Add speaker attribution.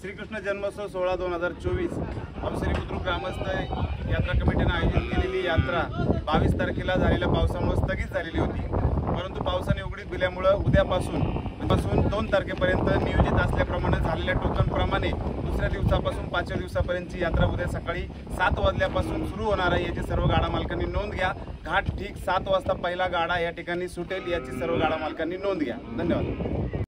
Speaker 1: श्रीकृष्ण जन्मोत्सव सोळा दोन हजार चोवीस. अवसरी बुद्रुक ग्रामस्थ यात्रा कमिटीनं आयोजित केलेली यात्रा बावीस तारखेला झालेल्या पावसामुळे स्थगित झालेली होती. परंतु पावसाने उघडीत दिल्यामुळं उद्यापासून पासून दोन तारखेपर्यंत नियोजित असल्याप्रमाणे झालेल्या टोकनप्रमाणे दुसऱ्या दिवसापासून पाचव्या दिवसापर्यंतची यात्रा उद्या सकाळी सात वाजल्यापासून सुरू होणार आहे याची सर्व गाडा मालकांनी नोंद घ्या. घाट ठीक सात वाजता पहिला गाडा या ठिकाणी सुटेल याची सर्व गाडा मालकांनी नोंद घ्या. धन्यवाद.